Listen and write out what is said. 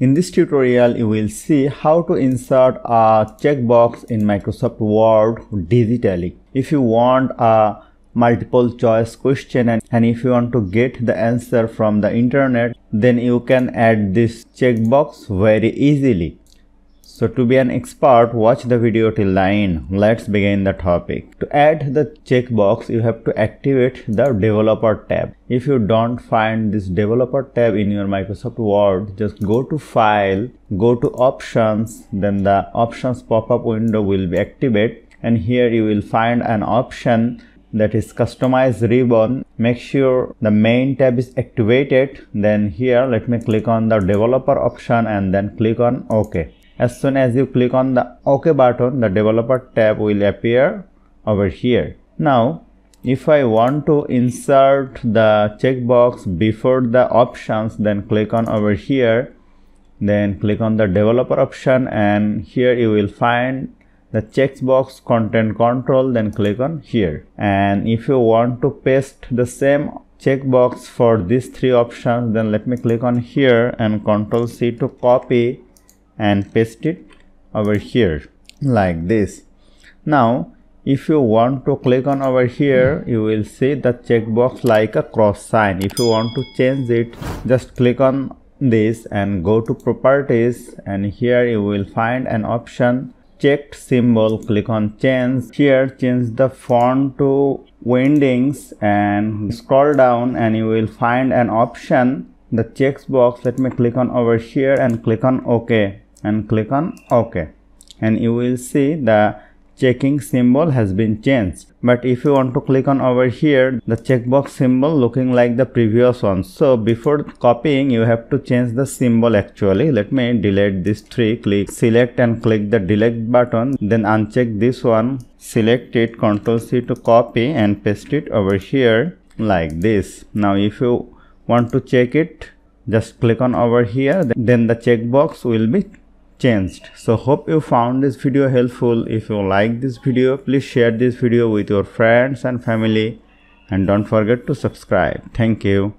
In this tutorial, you will see how to insert a checkbox in Microsoft Word digitally. If you want a multiple choice question and, and if you want to get the answer from the internet, then you can add this checkbox very easily. So to be an expert, watch the video till the end. Let's begin the topic. To add the checkbox, you have to activate the developer tab. If you don't find this developer tab in your Microsoft Word, just go to file, go to options, then the options pop-up window will be activated and here you will find an option that is customize ribbon make sure the main tab is activated then here let me click on the developer option and then click on ok as soon as you click on the OK button, the developer tab will appear over here. Now, if I want to insert the checkbox before the options, then click on over here, then click on the developer option and here you will find the checkbox content control then click on here. And if you want to paste the same checkbox for these three options then let me click on here and control C to copy and paste it over here like this. Now if you want to click on over here you will see the checkbox like a cross sign. If you want to change it just click on this and go to properties and here you will find an option checked symbol click on change. Here change the font to Wingdings and scroll down and you will find an option the checkbox. Let me click on over here and click on ok and click on ok. And you will see the checking symbol has been changed. But if you want to click on over here the checkbox symbol looking like the previous one. So before copying you have to change the symbol actually. Let me delete this three. Click select and click the delete button. Then uncheck this one. Select it. Ctrl c to copy and paste it over here like this. Now if you want to check it just click on over here. Then the checkbox will be changed. So hope you found this video helpful. If you like this video please share this video with your friends and family. And don't forget to subscribe. Thank you